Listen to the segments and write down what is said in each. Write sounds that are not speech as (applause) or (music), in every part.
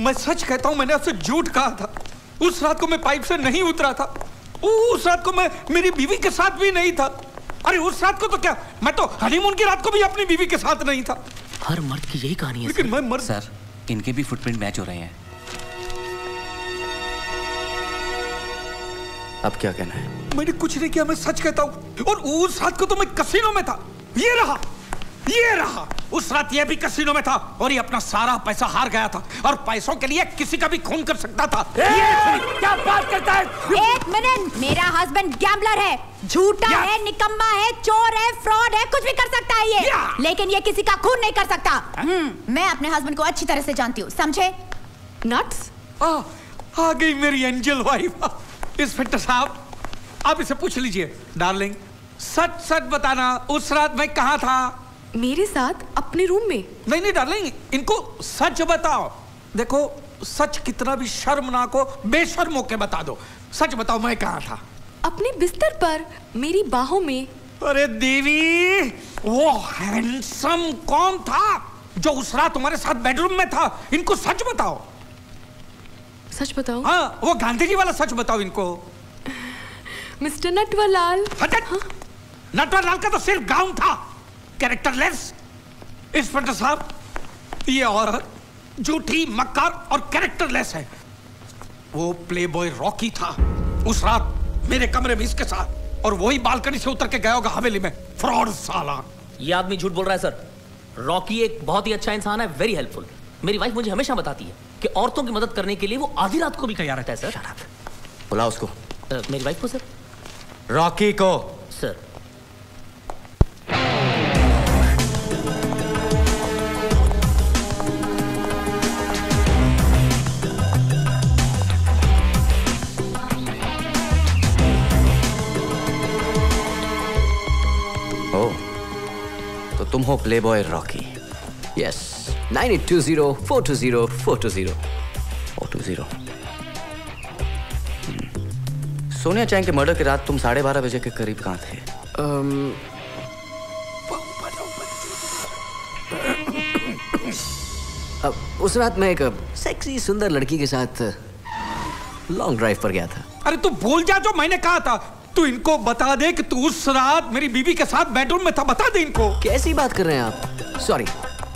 मैं सच कहता हूँ मैंने आपसे झूठ कहा था। उस रात को मैं पाइप से नहीं उतरा था। उस रात को मैं मेरी बीवी के साथ भी नहीं था। अरे उस रात को तो क्या? मैं तो हनीमून की रात को भी अपनी बीवी के साथ नहीं था। हर मर्द की यही कहानी है लेकिन मैं मर सर इनके भी फुटप्रिंट मैच हो रहे हैं। अब क्या कहना है? मैंने कुछ नहीं किया मैं सच कहता हूँ। और उस रात को तो मैं कसीनो में था। ये रहा। ये रहा। उस रात ये भी कसीनो में था और ये अपना सारा पैसा हार गया था और पैसों के लिए किसी का भी खून कर सकता था। ये क्या बात करता है? एक मिनट। मेरा हस्बैंड गैम्बलर है। झूठा है निकम्मा है चोर है फ्रॉड है कुछ भी कर सकता है ये। लेकिन ये किसी का खून नहीं कर सकता। हम्म, मैं अपने हस्बैंड को अच्छी तरह से जानती हूँ समझे? नट्स आ, आ गई मेरी एंजल वाइफ इंस्पेक्टर साहब आप इसे पूछ लीजिए। डार्लिंग सच सच बताना उस रात मैं कहा था? मेरे साथ अपने रूम में। नहीं नहीं डार्लिंग इनको सच बताओ। देखो सच कितना भी शर्म ना को बेशर्म होके बता दो। सच बताओ मैं कहा था? अपने बिस्तर पर मेरी बाहों में। अरे देवी वो हैंडसम कौन था जो उस रात तुम्हारे साथ बेडरूम में था? इनको सच बताओ। सच बताओ? हाँ वो गांधी जी वाला सच बताओ इनको। मिस्टर नटवरलाल। नटवरलाल का तो सिर्फ़ गाउन था। कैरेक्टरलेस इंस्पेक्टर साहब ये औरत झूठी मक्कार और कैरेक्टरलेस है वो प्लेबॉय रॉकी था उस रात मेरे कमरे में इसके साथ और वही बालकनी से उतर के गया होगा हवेली में फ्रॉड साला ये आदमी झूठ बोल रहा है सर रॉकी एक बहुत ही अच्छा इंसान है वेरी हेल्पफुल मेरी वाइफ मुझे हमेशा बताती है कि औरतों की मदद करने के लिए वो आधी रात को भी तैयार रहता है सर बुला उसको मेरी वाइफ को सर रॉकी को तुम हो playboy Rocky yes nine eight two zero four two zero four two zero four two zero Sonia Chang के मर्डर की रात तुम साढ़े बारह बजे के करीब कहाँ थे? Um, अब उस रात मैं एक सेक्सी सुंदर लड़की के साथ लॉन्ग ड्राइव पर गया था। अरे तू भूल जा जो मैंने कहा था। तू इनको बता दे कि तू उस रात मेरी बीवी के साथ बेडरूम में था बता दे इनको। कैसी बात कर रहे हैं आप? सॉरी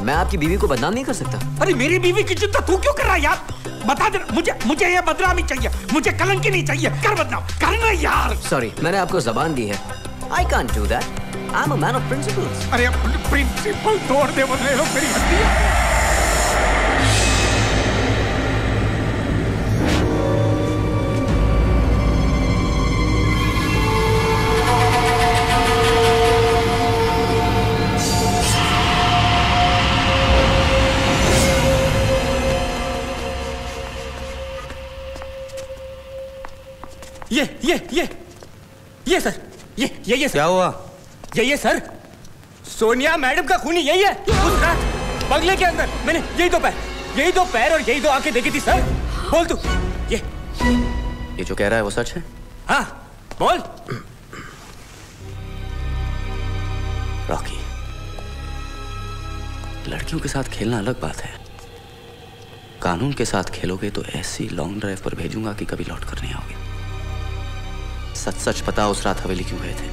मैं आपकी बीवी को बदनाम नहीं कर सकता। अरे मेरी बीवी की चिंता तू क्यों कर रहा है यार? बता दे मुझे मुझे ये बदनामी चाहिए। मुझे कलंकी नहीं चाहिए। कर बदनाम करना यार। सॉरी मैंने आपको जबान दी है। I can't do that I am a man of principles अरे प्रिंसिपल तोड़ दे बोल हो मेरी हड्डियाँ ये ये ये सर ये ये ये सर। क्या हुआ? ये ये सर। सोनिया मैडम का खूनी यही है उस रात बंगले के अंदर। मैंने यही दो पैर यही दो पैर और यही दो आँखें देखी थी सर। बोल तू ये। ये जो कह रहा है वो सच है? हाँ बोल। रॉकी लड़कियों के साथ खेलना अलग बात है। कानून के साथ खेलोगे तो ऐसी लॉन्ग ड्राइव पर भेजूँगा कि कभी लौट कर नहीं आओगे। सच सच पता उस रात हवेली क्यों गए थे?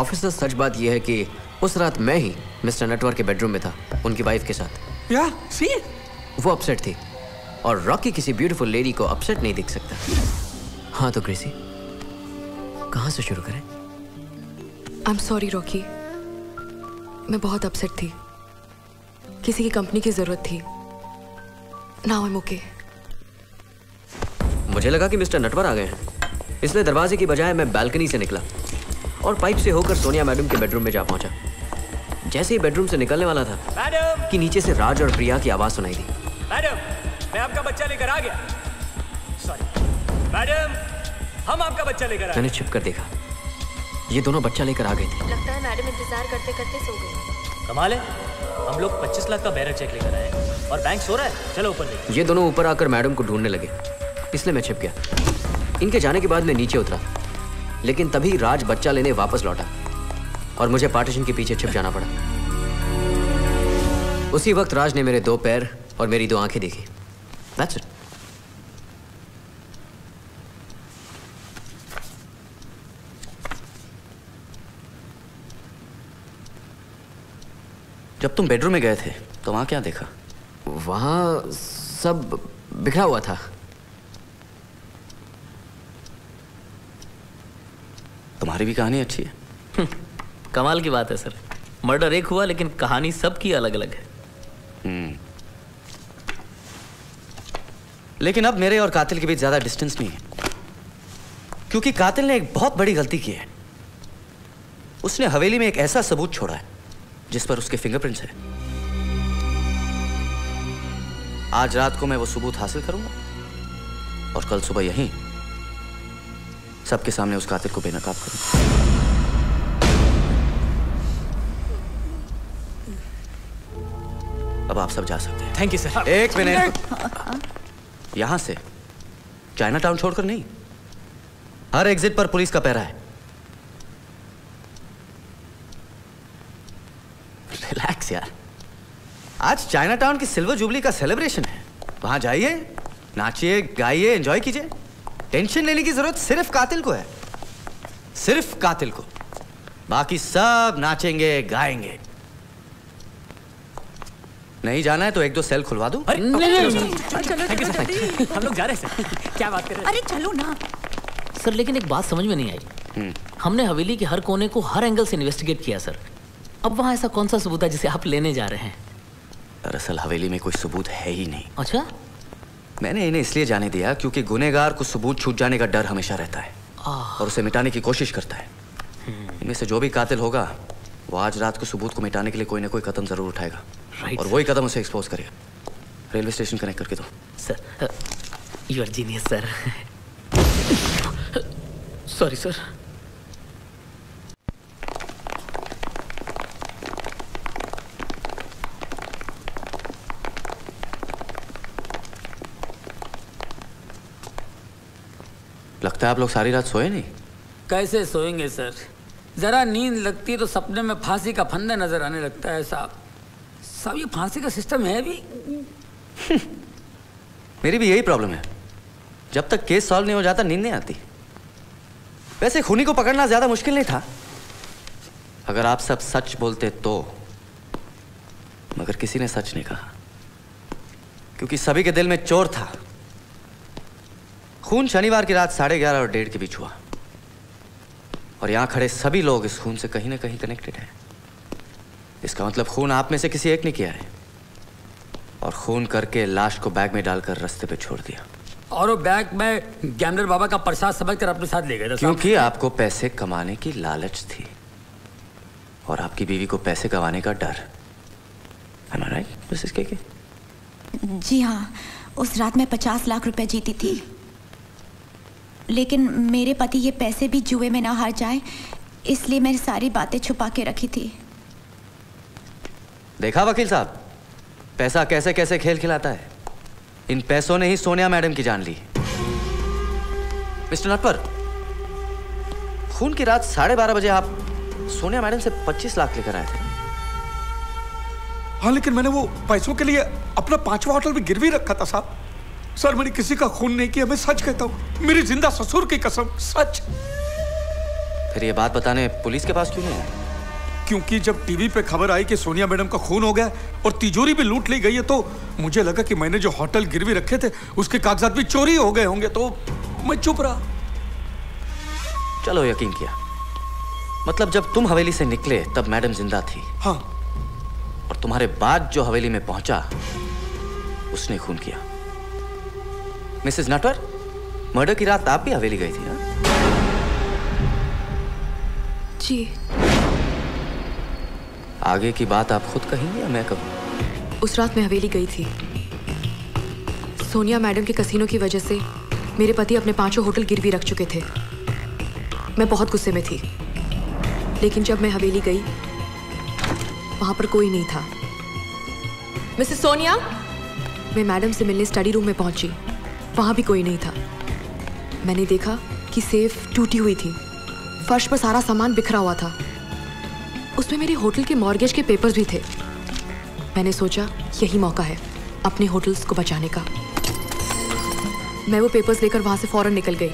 ऑफिसर सच बात यह है कि उस रात मैं ही मिस्टर नटवर के बेडरूम में था उनकी वाइफ के साथ। या सी? वो अपसेट थी और रॉकी किसी ब्यूटीफुल लेडी को अपसेट नहीं दिख सकता। हाँ तो ग्रेसी कहाँ से शुरू करें? I am sorry Rocky. मैं बहुत अपसेट थी। किसी की कंपनी की ज़रूरत थी। नाउ आई एम ओके मुझे लगा कि मिस्टर नटवर आ गए हैं। इसलिए दरवाजे की बजाय मैं बालकनी से निकला और पाइप से होकर सोनिया मैडम के बेडरूम में जा पहुँचा। जैसे ही बेडरूम से निकलने वाला था मैडम! कि नीचे से राज और प्रिया की आवाज़ सुनाई दी। मैडम मैं आपका बच्चा लेकर आ गया। सॉरी मैडम हम आपका बच्चा लेकर आए मैंने छिप कर देखा। ये दोनों बच्चा लेकर आ गए थे। लगता है मैडम इंतज़ार करते करते सो गई। कमाल है। हम लोग 25 लाख का बैरर चेक लेकर आए हैं। और बैंक सो रहा है। चलो ऊपर ये दोनों ऊपर आकर मैडम को ढूँढने लगे। इसलिए मैं छिप गया। इनके जाने के बाद मैं नीचे उतरा लेकिन तभी राज बच्चा लेने वापस लौटा और मुझे पार्टीशन के पीछे छिप जाना पड़ा। उसी वक्त राज ने मेरे दो पैर और मेरी दो आँखें देखी। दैट्स इट जब तुम बेडरूम में गए थे तो वहाँ क्या देखा? वहाँ सब बिखरा हुआ था। तुम्हारी भी कहानी अच्छी है। कमाल की बात है सर। मर्डर एक हुआ लेकिन कहानी सबकी अलग अलग है। हम्म। लेकिन अब मेरे और कातिल के बीच ज़्यादा डिस्टेंस नहीं है। क्योंकि कातिल ने एक बहुत बड़ी गलती की है। उसने हवेली में एक ऐसा सबूत छोड़ा है जिस पर उसके फिंगरप्रिंट्स हैं। आज रात को मैं वो सबूत हासिल करूँगा और कल सुबह यहीं सबके सामने उस कातिल को बेनकाब करूँगा अब आप सब जा सकते हैं। थैंक यू सर एक मिनट। यहाँ से। चाइना टाउन छोड़कर नहीं। हर एग्जिट पर पुलिस का पहरा है। रिलैक्स यार। आज चाइना टाउन की सिल्वर जुबली का सेलिब्रेशन है। वहाँ जाइए नाचिए गाइए एंजॉय कीजिए। टेंशन लेने की ज़रूरत सिर्फ़ कातिल को है। सिर्फ़ कातिल को। बाकी सब नाचेंगे गाएँगे। नहीं जाना है तो एक दो सेल खुलवा दूँ। अरे चलो, थैंक यू सर हम लोग जा रहे हैं क्या बात कर रहे हैं? अरे चलो ना। सर लेकिन एक बात समझ में नहीं आई। हमने हवेली के हर कोने को हर एंगल से इन्वेस्टिगेट किया सर। अब वहाँ ऐसा कौन सा सबूत है जिसे आप लेने जा रहे हैं? दरअसल हवेली में कोई सबूत है ही नहीं। अच्छा? मैंने इन्हें इसलिए जाने दिया क्योंकि गुनेगार को सबूत छूट जाने का डर हमेशा रहता है और उसे मिटाने की कोशिश करता है। इनमें से जो भी कातिल होगा वो आज रात को सबूत को मिटाने के लिए कोई ना कोई कदम ज़रूर उठाएगा। और वही कदम उसे एक्सपोज करेगा। रेलवे स्टेशन कनेक्ट करके दो। Sir you are genius sir sorry sir लगता है आप लोग सारी रात सोए नहीं? कैसे सोएँगे सर? जरा नींद लगती है तो सपने में फांसी का फंदा नज़र आने लगता है साहब। साहब ये फांसी का सिस्टम है भी। (laughs) मेरी भी यही प्रॉब्लम है। जब तक केस सॉल्व नहीं हो जाता नींद नहीं आती। वैसे खूनी को पकड़ना ज़्यादा मुश्किल नहीं था। अगर आप सब सच बोलते तो मगर किसी ने सच नहीं कहा। क्योंकि सभी के दिल में चोर था। खून शनिवार की रात साढ़े ग्यारह और डेढ़ के बीच हुआ। और यहाँ खड़े सभी लोग इस खून से कहीं ना कहीं कनेक्टेड हैं। इसका मतलब खून आप में से किसी एक ने किया है। और खून करके लाश को बैग में डालकर रास्ते पे छोड़ दिया। और वो बैग में गैमलर बाबा का प्रसाद समझ कर अपने साथ ले गए थे क्योंकि आपको पैसे कमाने की लालच थी। और आपकी बीवी को पैसे कमाने का डर। जी हाँ उस रात मैं पचास लाख रुपए जीती थी। लेकिन मेरे पति ये पैसे भी जुए में ना हार जाए इसलिए मैंने सारी बातें छुपा के रखी थी। देखा वकील साहब पैसा कैसे कैसे खेल खिलाता है। इन पैसों ने ही सोनिया मैडम की जान ली। मिस्टर नटवर खून की रात साढ़े बारह बजे आप सोनिया मैडम से पच्चीस लाख लेकर आए थे। हाँ लेकिन मैंने वो पैसों के लिए अपना पांचवा होटल भी गिरवी रखा था साहब। सर मैंने किसी का खून नहीं किया मैं सच कहता हूँ। मेरी ज़िंदा ससुर की कसम सच। फिर ये बात बताने पुलिस के पास क्यों नहीं आए? क्योंकि जब टीवी पे खबर आई कि सोनिया मैडम का खून हो गया और तिजोरी भी लूट ली गई है तो मुझे लगा कि मैंने जो होटल गिरवी रखे थे उसके कागजात भी चोरी हो गए होंगे तो मैं चुप रहा। चलो यकीन किया। मतलब जब तुम हवेली से निकले तब मैडम ज़िंदा थी। हाँ। और तुम्हारे बाद जो हवेली में पहुँचा उसने खून किया। मिसेस नटवर मर्डर की रात आप भी हवेली गई थी ना जी। आगे की बात आप खुद कहेंगे या मैं कहूँ? उस रात मैं हवेली गई थी। सोनिया मैडम के कसीनो की वजह से मेरे पति अपने पाँचों होटल गिरवी रख चुके थे। मैं बहुत गुस्से में थी। लेकिन जब मैं हवेली गई वहाँ पर कोई नहीं था। मिसेस सोनिया? मैं मैडम से मिलने स्टडी रूम में पहुँची। वहाँ भी कोई नहीं था। मैंने देखा कि सेफ़ टूटी हुई थी। फर्श पर सारा सामान बिखरा हुआ था। उसमें मेरे होटल के मॉर्गेज के पेपर्स भी थे। मैंने सोचा, यही मौका है, अपने होटल्स को बचाने का। मैं वो पेपर्स लेकर वहाँ से फ़ौरन निकल गई।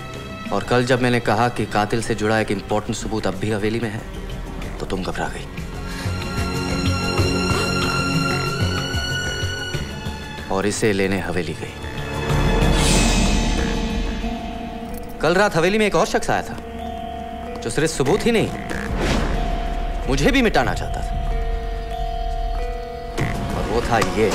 और कल जब मैंने कहा कि कातिल से जुड़ा एक इंपॉर्टेंट सबूत अब भी हवेली में है तो तुम घबरा गई। और इसे लेने हवेली गई। कल रात हवेली में एक और शख्स आया था जो सिर्फ़ सबूत ही नहीं मुझे भी मिटाना चाहता था। और वो था ये।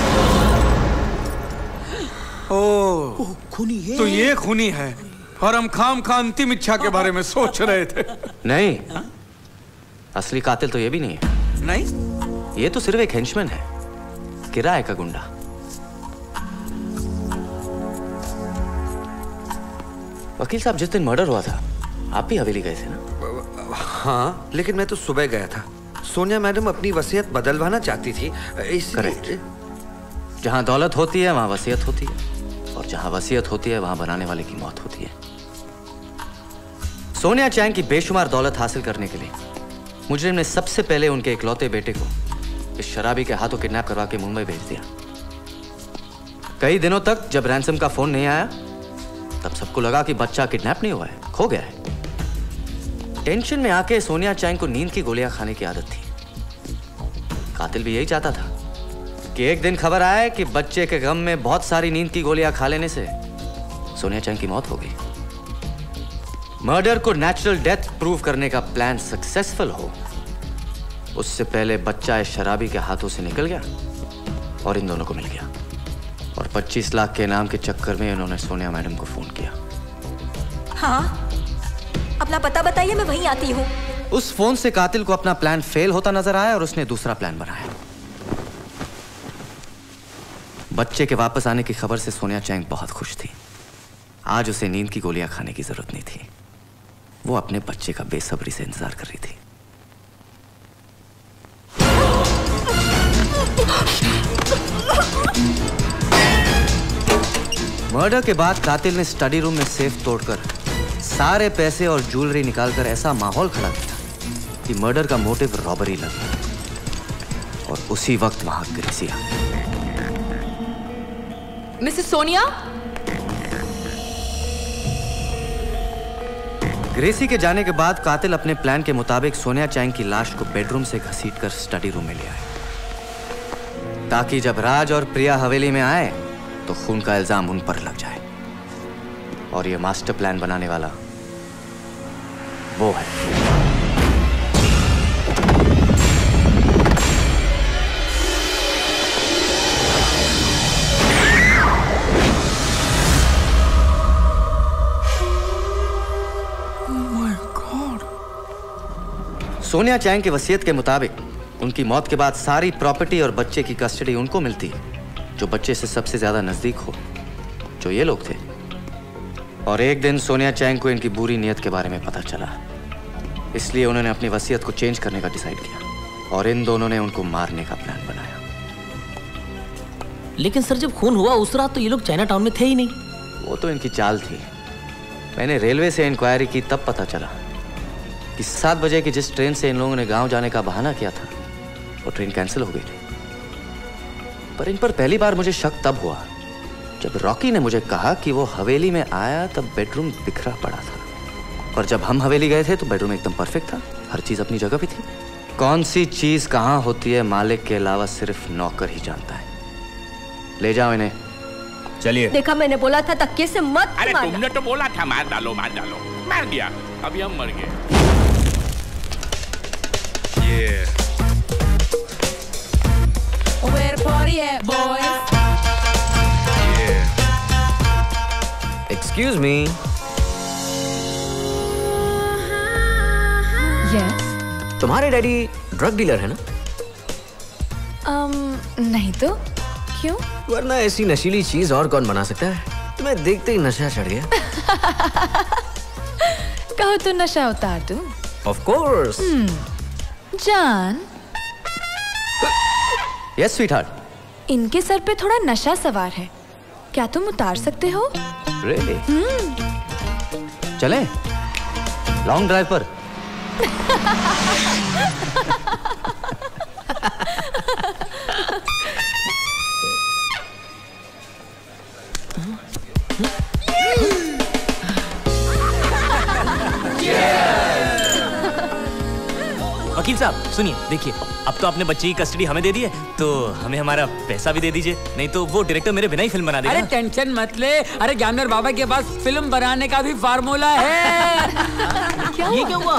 ओ खूनी है। तो ये खूनी है और हम खाम खा अंतिम इच्छा के बारे में सोच रहे थे। नहीं हा? असली कातिल तो ये भी नहीं है। नहीं? ये तो सिर्फ़ एक हेंचमैन है किराए का गुंडा। वकील साहब जिस दिन मर्डर हुआ था आप भी हवेली गए थे ना? हाँ लेकिन मैं तो सुबह गया था। सोनिया मैडम अपनी वसीयत बदलवाना चाहती थी करेक्ट जहाँ दौलत होती है वहाँ वसीयत होती है। और जहाँ वसीयत होती है वहाँ बनाने वाले की मौत होती है। सोनिया चैंग की बेशुमार दौलत हासिल करने के लिए मुजरिम ने सबसे पहले उनके इकलौते बेटे को इस शराबी के हाथों किडनैप करवा के मुंबई भेज दिया। कई दिनों तक जब रैंसम का फ़ोन नहीं आया तब सबको लगा कि बच्चा किडनैप नहीं हुआ है, खो गया है। टेंशन में आके सोनिया चैंग को नींद की गोलियाँ खाने की आदत थी। कातिल भी यही चाहता था कि एक दिन खबर आए कि बच्चे के गम में बहुत सारी नींद की गोलियाँ खा लेने से सोनिया चैंग की मौत हो गई। मर्डर को नेचुरल डेथ प्रूव करने का प्लान सक्सेसफुल हो। उससे पहले बच्चा इस शराबी के हाथों से निकल गया और इन दोनों को मिल गया। और 25 लाख के नाम के चक्कर में उन्होंने सोनिया मैडम को फ़ोन किया। हाँ अपना पता बताइए मैं वहीं आती हूँ। उस फ़ोन से कातिल को अपना प्लान फेल होता नज़र आया और उसने दूसरा प्लान बनाया। बच्चे के वापस आने की खबर से सोनिया चैंग बहुत खुश थी। आज उसे नींद की गोलियाँ खाने की ज़रूरत नहीं थी। वो अपने बच्चे का बेसब्री से इंतज़ार कर रही थी। मर्डर के बाद कातिल ने स्टडी रूम में सेफ़ तोड़कर सारे पैसे और ज्वेलरी निकालकर ऐसा माहौल खड़ा किया कि मर्डर का मोटिव रॉबरी लगा और उसी वक्त वहाँ ग्रेसिया। मिसेस सोनिया? ग्रेसी के जाने के बाद कातिल अपने प्लान के मुताबिक सोनिया चैंग की लाश को बेडरूम से घसीटकर स्टडी रूम में ले आए। ताकि जब राज और प्रिया हवेली में आए तो खून का इल्ज़ाम उन पर लग जाए। और ये मास्टर प्लान बनाने वाला वो है। सोनिया चैंग की वसीयत के मुताबिक उनकी मौत के बाद सारी प्रॉपर्टी और बच्चे की कस्टडी उनको मिलती है। जो बच्चे से सबसे ज़्यादा नज़दीक हो जो ये लोग थे। और एक दिन सोनिया चैंग को इनकी बुरी नीयत के बारे में पता चला। इसलिए उन्होंने अपनी वसीयत को चेंज करने का डिसाइड किया और इन दोनों ने उनको मारने का प्लान बनाया। लेकिन सर जब खून हुआ उस रात तो ये लोग चाइना टाउन में थे ही नहीं। वो तो इनकी चाल थी। मैंने रेलवे से इंक्वायरी की तब पता चला कि सात बजे की जिस ट्रेन से इन लोगों ने गाँव जाने का बहाना किया था वो ट्रेन कैंसिल हो गई थी। पर इन पर पहली बार मुझे शक तब हुआ। जब रॉकी ने मुझे कहा कि वो हवेली में आया तब बेडरूम बिखरा पड़ा था। और जब हम हवेली गए थे तो बेडरूम एकदम परफेक्ट था। हर चीज़ अपनी जगह पे थी। कौन सी चीज़ कहाँ होती है मालिक के अलावा सिर्फ़ नौकर ही जानता है। ले जाओ इन्हें। चलिए। देखा मैंने बोला था तकिए से मत अरे तुमने तो बोला था मार डालो मार डालो। मार दिया। अभी हम मर गए। Where एक्सक्यूज मी यस तुम्हारे डैडी ड्रग डीलर है ना? Um, नहीं तो क्यों? वरना ऐसी नशीली चीज़ और कौन बना सकता है? तुम्हें देखते ही नशा चढ़ गया। (laughs) कहो तो नशा उतार दूँ। ऑफ़ कोर्स जान। यस स्वीटहार्ट इनके सर पे थोड़ा नशा सवार है। क्या तुम उतार सकते हो? Really hmm. चलें। लॉन्ग ड्राइव पर। (laughs) वकील साहब सुनिए देखिए अब तो आपने बच्चे की कस्टडी हमें दे दी है तो हमें हमारा पैसा भी दे दीजिए नहीं तो वो डायरेक्टर मेरे बिना ही फ़िल्म बना देगा। अरे टेंशन मत ले अरे ज्ञानर बाबा के पास फ़िल्म बनाने का भी फार्मूला है। (laughs) ये क्या हुआ?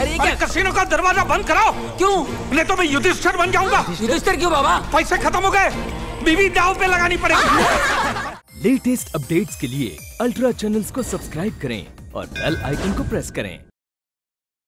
अरे क्या? कसीनो का दरवाज़ा बंद कराओ। क्यों? नहीं तो मैं युधिष्ठिर बन जाऊँगा। युधिष्ठिर क्यों बाबा? पैसे खत्म हो गए बीवी दाव पे लगानी पड़ेगी। (laughs) लेटेस्ट अपडेट्स के लिए अल्ट्रा चैनल्स को सब्सक्राइब करें और बेल आइकन को प्रेस करें।